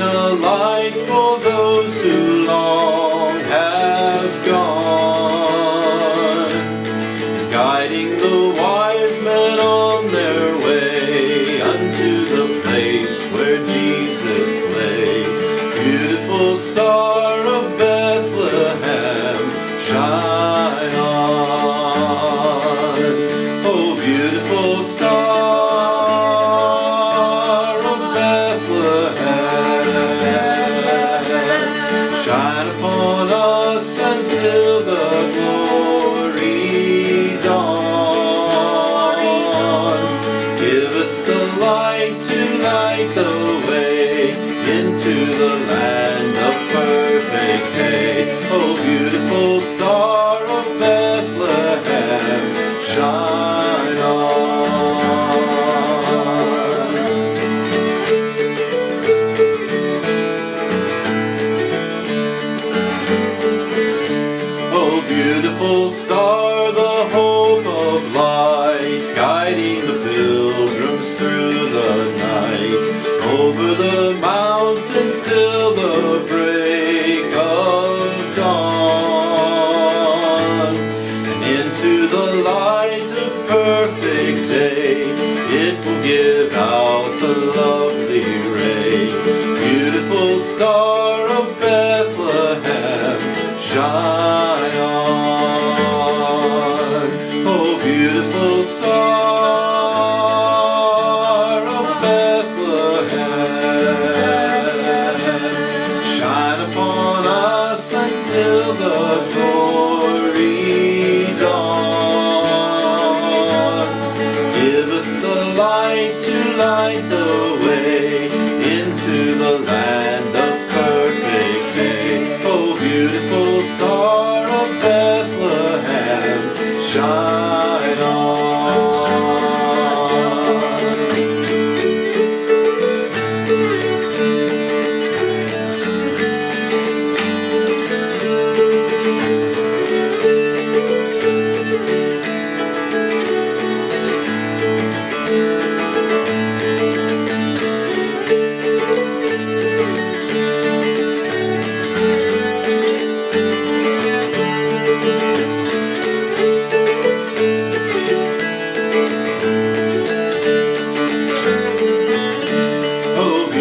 giving a light for those who long have gone, guiding the wise men on their way unto the place where Jesus lay. Beautiful star light the way into the land of perfect day. Oh, beautiful star over the mountains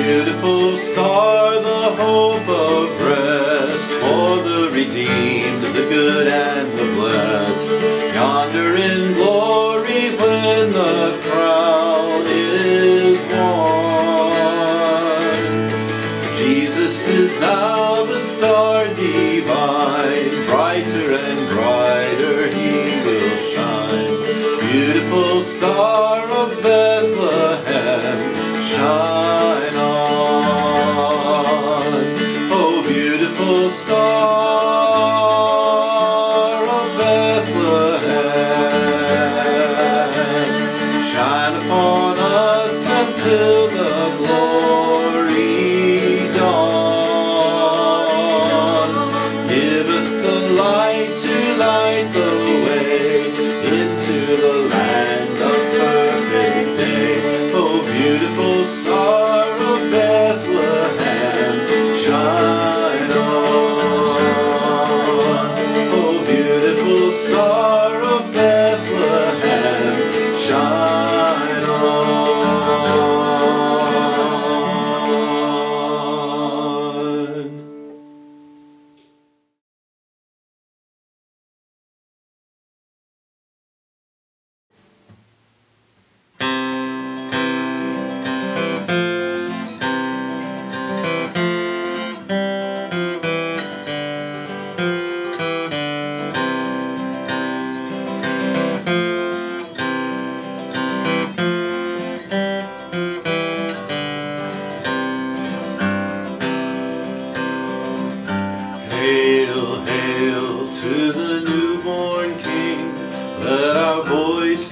beautiful star, the hope of rest for the redeemed, the good and the blessed. Yonder in glory when the crown is won. Jesus is now the star divine, beautiful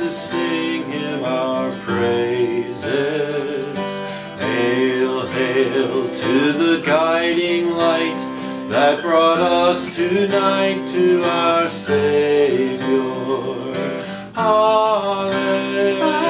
voices sing him our praises. Hail, hail to the guiding light that brought us tonight to our Savior. Alleluia.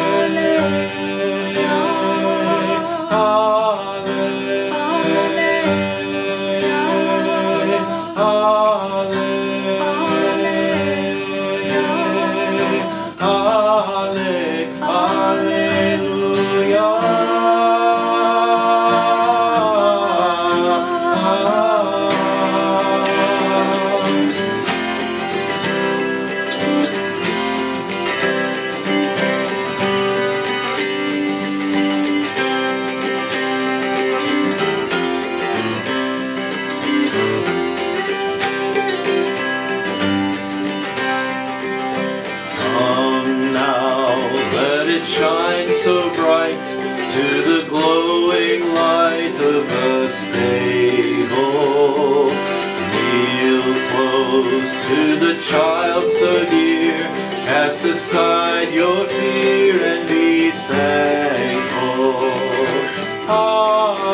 Child so dear. Cast aside your fear and be thankful. Ah,